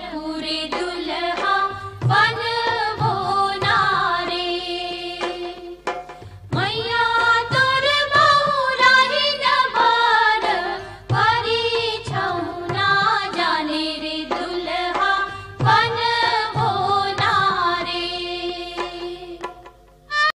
Hallelujah.